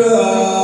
Oh.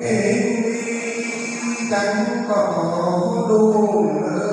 kể đi đánh cỏ đùn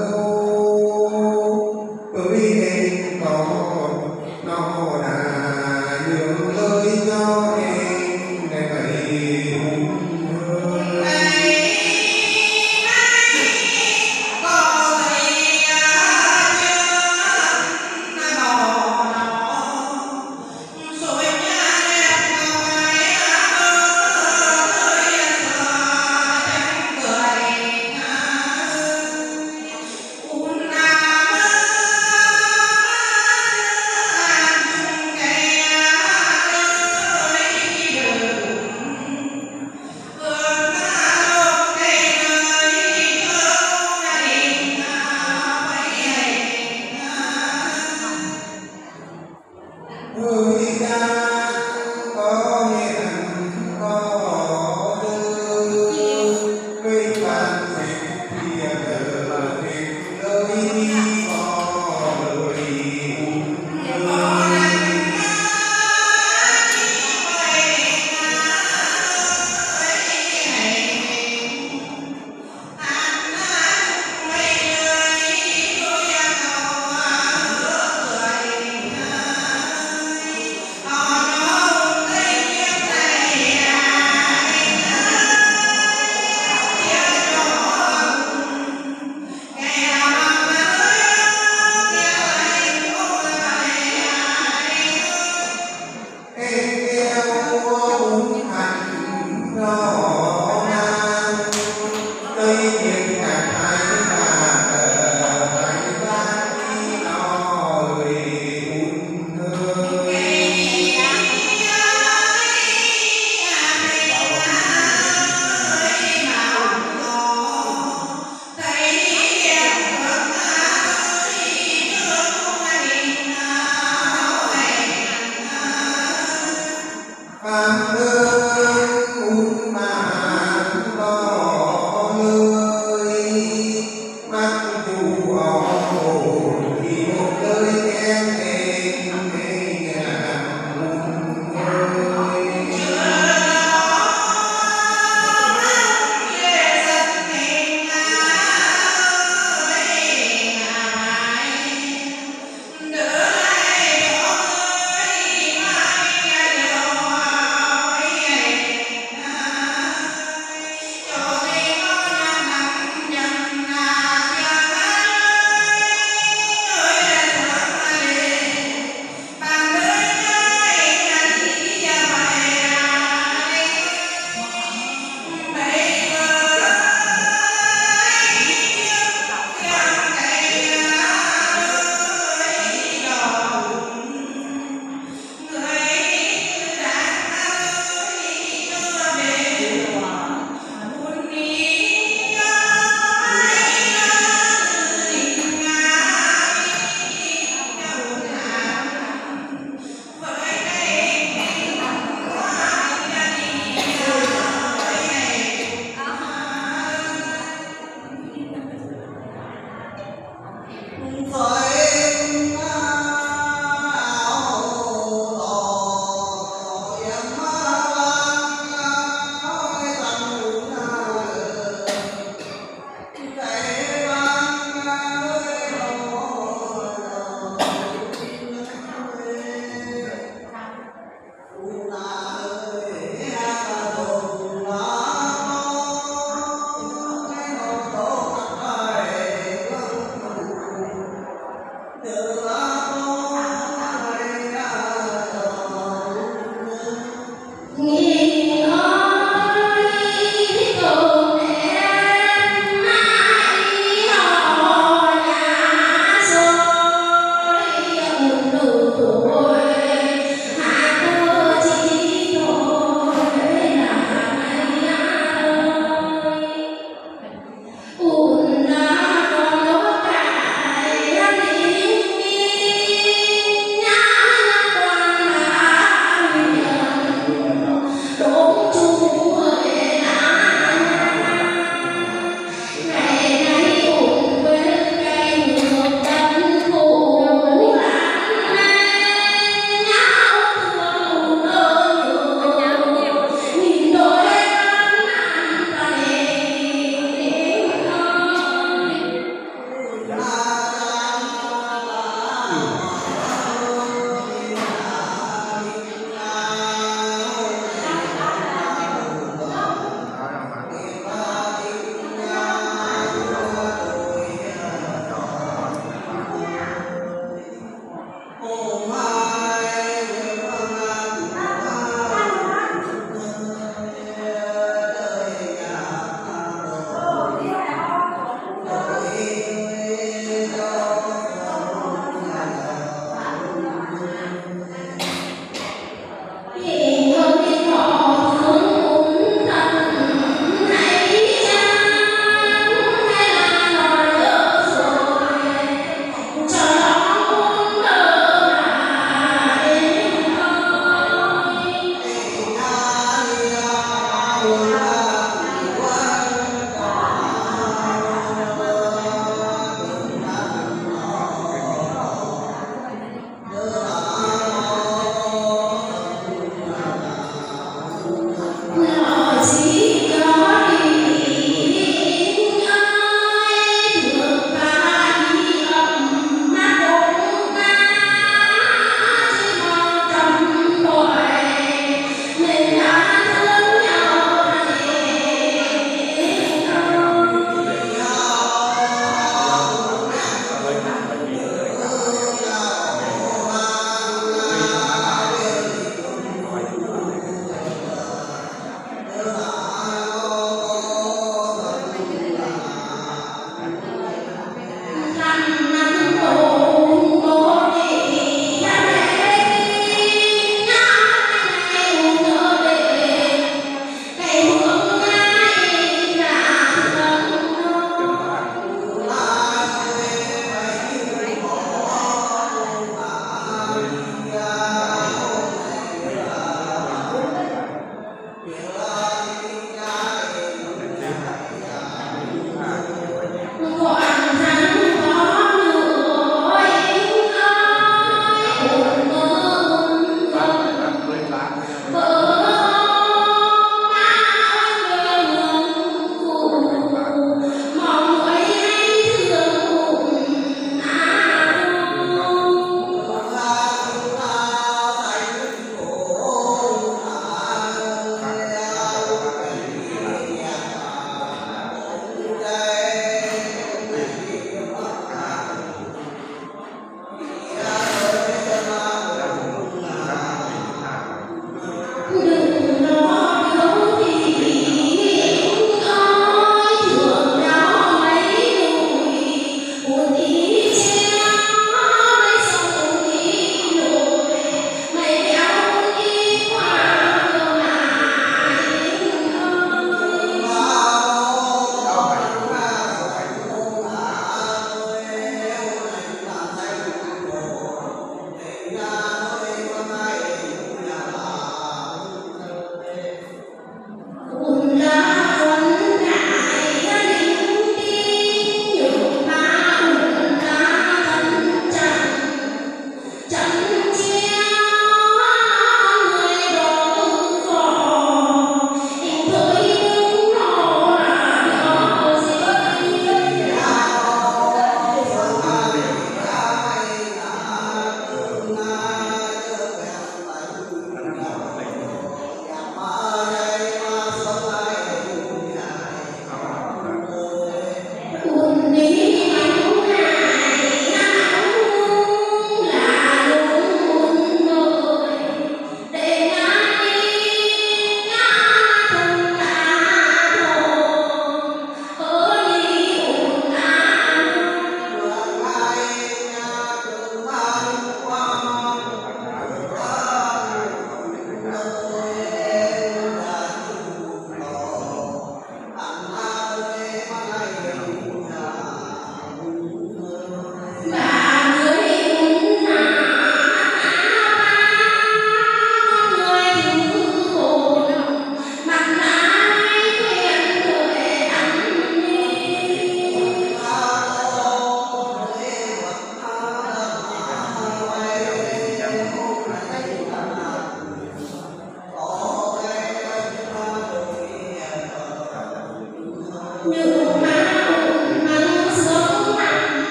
Hallelujah.